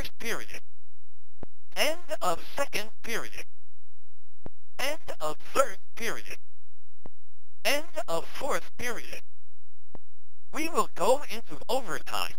first period. End of second period. End of third period. End of fourth period. We will go into overtime.